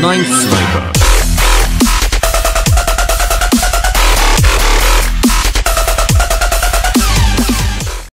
Night Sniper.